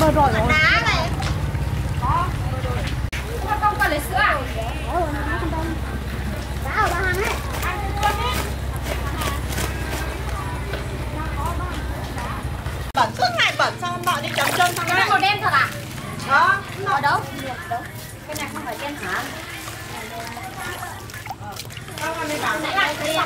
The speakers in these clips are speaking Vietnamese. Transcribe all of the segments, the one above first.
bơ rồi rồi Đá này. Không cần lấy sữa à? Đá ở ba hàng ấy. bẩn suốt ngày bẩn sao bọn đi chấm chân Cái đây màu đen thật à? đó Ở đâu? Cái này không phải đen hả? sao con đi bảo Này là kia.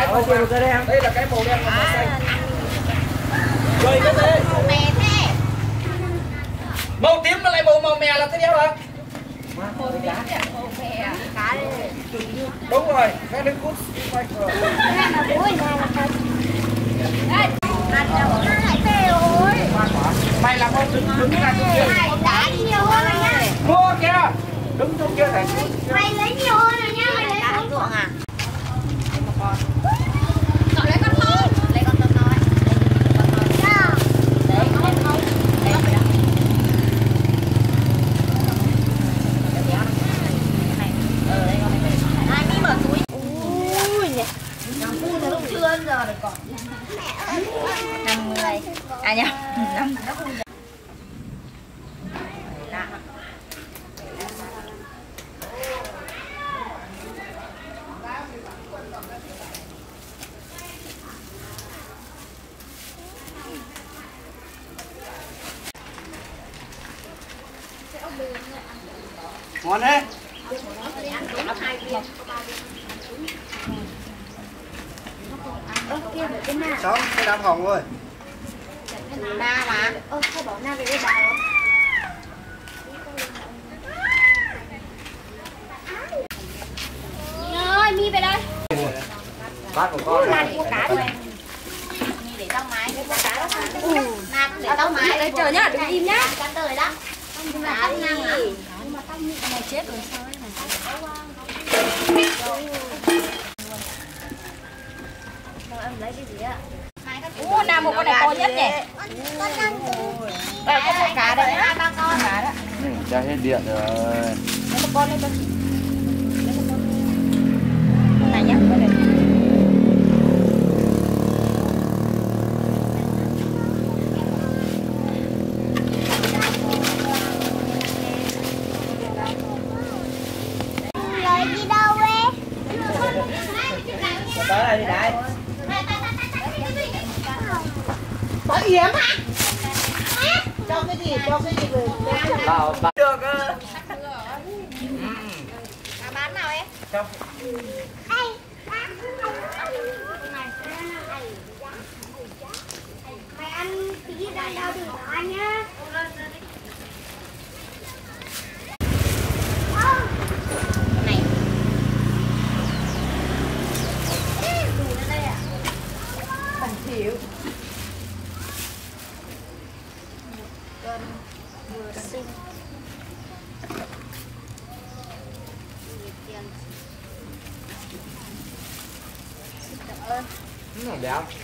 Cái màu đen đây là cái màu đen và màu xanh. Rồi cái? Màu mè thế. Màu tím nó lại màu màu mè là thế nào. Đúng rồi, cái cút. Này là búi, này là cá. Ăn đâu nó lại tê rồi. Mày làm con trứng trứng ra trứng kia. Rồi. Mua kìa. đứng xuống kia này Mày lấy nhiều hơn rồi nha, mày lấy Ăn ruộng à? Gọi lấy con to. Lấy con tôm nói. Nào. Lấy con tôm không? Lấy con đó. Ờ, đây con này. Ai mi mở túi. Ui nhỉ. Chưa ăn giờ được còn. 50. À nhá. 5. Ngon kia phải cái nào? xong cái đám hồng rồi Na mà. Ơ sao bỏ na về đây không? Rồi, mi về đây. bát của con này Mua cá rồi. Mi để trong máy. Cái cá đó. Ừ. Na cũng để trong máy. Đây chờ nhá, đừng im nhá. Cá đời đó. Cá năng à? Ủa, nào một con này to nhất nhỉ? Con đang Đây, có con cá đây. Hai ba con. Cá đó. ra hết điện rồi Lấy một con lên con. Này nhá. lấy đi đâu ấy? tới đây đi đại Có yếm hả? Cho cái gì? Cho cái gì về? bảo bảo được ơ Cá bán nào em? trong Mày ăn tí ra đâu đừng có ăn nhá. Này. Ừ,